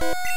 Música